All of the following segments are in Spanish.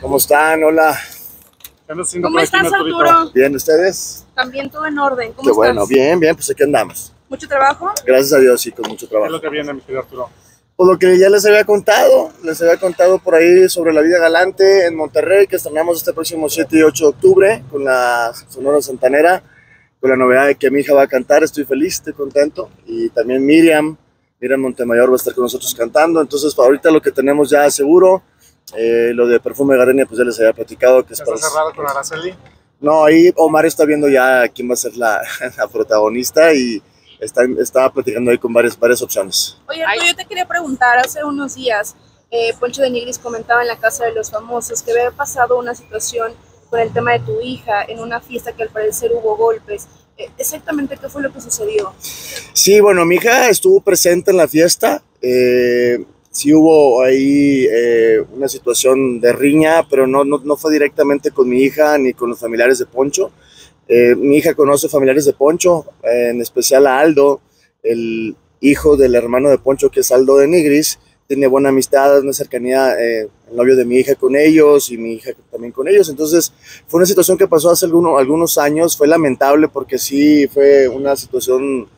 ¿Cómo están? Hola. ¿Qué andas haciendo ¿Cómo estás? Arturo? ¿Bien ustedes? También todo en orden. ¿Cómo Qué estás? bueno. Bien, bien, pues aquí andamos. ¿Mucho trabajo? Gracias a Dios y con mucho ¿Qué es trabajo. lo que viene, mi querido Arturo? Pues lo que ya les había contado, les había contado por ahí sobre la vida galante en Monterrey, que estrenamos este próximo 7 y 8 de octubre con la Sonora Santanera, con la novedad de que mi hija va a cantar, estoy feliz, estoy contento, y también Miriam, Miriam Montemayor va a estar con nosotros cantando, entonces pues, ahorita lo que tenemos ya seguro, eh, lo de Perfume Gardenia, pues ya les había platicado que es ¿Ya para... está cerrado con Araceli? No, ahí Omar está viendo ya quién va a ser la, la protagonista y está, estaba platicando ahí con varias, varias opciones. Oye, Arturo, yo te quería preguntar, hace unos días, eh, Poncho de Nigris comentaba en la Casa de los Famosos que había pasado una situación con el tema de tu hija en una fiesta que al parecer hubo golpes. Eh, exactamente qué fue lo que sucedió. Sí, bueno, mi hija estuvo presente en la fiesta. eh, sí hubo ahí eh, una situación de riña, pero no, no, no fue directamente con mi hija ni con los familiares de Poncho. Eh, mi hija conoce familiares de Poncho, eh, en especial a Aldo, el hijo del hermano de Poncho, que es Aldo de Nigris. Tiene buena amistad, una cercanía, el novio de mi hija con ellos y mi hija también con ellos. Entonces, fue una situación que pasó hace alguno- algunos años. Fue lamentable porque sí fue una situación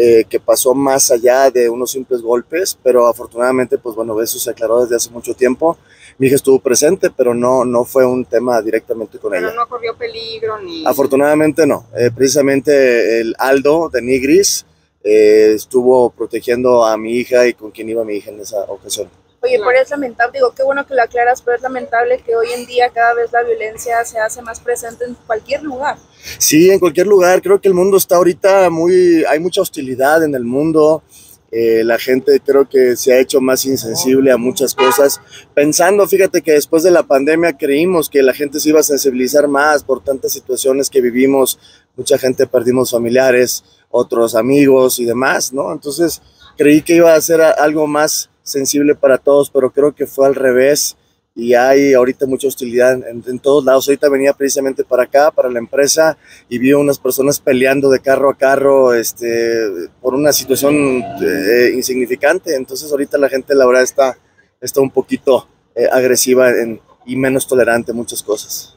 eh, que pasó más allá de unos simples golpes, pero afortunadamente, pues bueno, eso se aclaró desde hace mucho tiempo. Mi hija estuvo presente, pero no, no fue un tema directamente con ella. Pero no corrió peligro ni. Afortunadamente no. Eh, precisamente el Aldo de Nigris eh, estuvo protegiendo a mi hija y con quien iba mi hija en esa ocasión. Oye, Claro. pero es lamentable, digo, qué bueno que lo aclaras, pero es lamentable que hoy en día cada vez la violencia se hace más presente en cualquier lugar. Sí, en cualquier lugar. Creo que el mundo está ahorita muy, hay mucha hostilidad en el mundo. Eh, la gente creo que se ha hecho más insensible a muchas cosas. Pensando, fíjate que después de la pandemia creímos que la gente se iba a sensibilizar más por tantas situaciones que vivimos. Mucha gente perdimos familiares, otros amigos y demás, ¿no? Entonces creí que iba a ser algo más sensible para todos, pero creo que fue al revés y hay ahorita mucha hostilidad en, en todos lados. Ahorita venía precisamente para acá, para la empresa, y vi unas personas peleando de carro a carro este, por una situación eh, insignificante. Entonces ahorita la gente, la verdad, está, está un poquito eh, agresiva en- y menos tolerante a muchas cosas.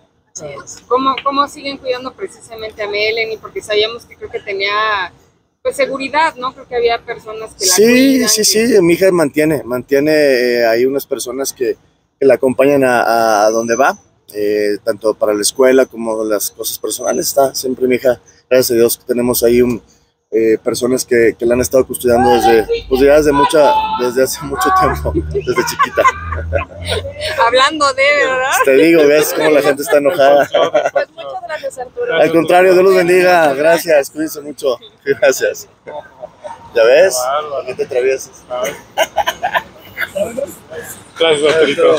¿Cómo, ¿Cómo siguen cuidando precisamente a Melanie? Porque sabíamos que creo que tenía pues seguridad, ¿no? Creo que había personas que la Sí, cuidan, sí, que- sí, mi hija mantiene, mantiene, eh, hay unas personas que, que la acompañan a, a donde va, eh, tanto para la escuela como las cosas personales, está siempre mi hija, gracias a Dios que tenemos ahí un, eh, personas que, que la han estado custodiando desde, pues ya desde, mucha, desde hace mucho tiempo, desde chiquita. Hablando de, ¿verdad? Te digo, ves cómo la gente está enojada. Pues gracias, Arturo. Al contrario, Dios los bendiga, gracias, cuídense mucho, gracias. ¿Ya ves? ¿Por qué te atraviesas? Gracias, Arturito.